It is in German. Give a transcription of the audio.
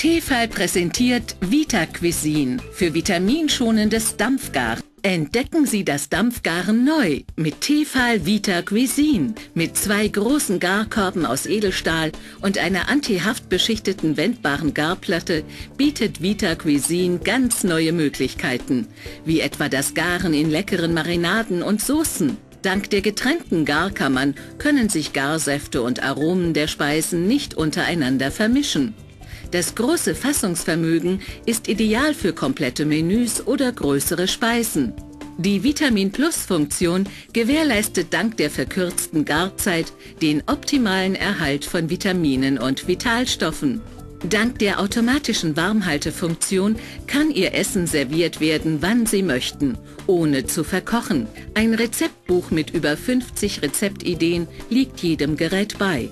Tefal präsentiert Vita Cuisine für vitaminschonendes Dampfgaren. Entdecken Sie das Dampfgaren neu mit Tefal Vita Cuisine mit zwei großen Garkorben aus Edelstahl und einer antihaftbeschichteten wendbaren Garplatte bietet Vita Cuisine ganz neue Möglichkeiten, wie etwa das Garen in leckeren Marinaden und Soßen. Dank der getrennten Garkammern können sich Garsäfte und Aromen der Speisen nicht untereinander vermischen. Das große Fassungsvermögen ist ideal für komplette Menüs oder größere Speisen. Die Vitamin Plus Funktion gewährleistet dank der verkürzten Garzeit den optimalen Erhalt von Vitaminen und Vitalstoffen. Dank der automatischen Warmhaltefunktion kann Ihr Essen serviert werden, wann Sie möchten, ohne zu verkochen. Ein Rezeptbuch mit über 50 Rezeptideen liegt jedem Gerät bei.